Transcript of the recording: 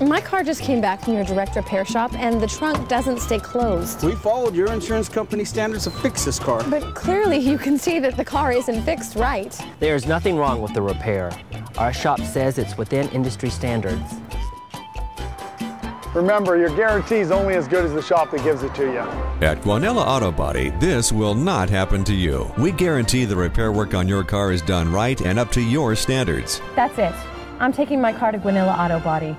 My car just came back from your direct repair shop and the trunk doesn't stay closed. We followed your insurance company standards to fix this car. But clearly you can see that the car isn't fixed right. There's nothing wrong with the repair. Our shop says it's within industry standards. Remember, your guarantee is only as good as the shop that gives it to you. At Guanella Auto Body, this will not happen to you. We guarantee the repair work on your car is done right and up to your standards. That's it. I'm taking my car to Guanella Auto Body.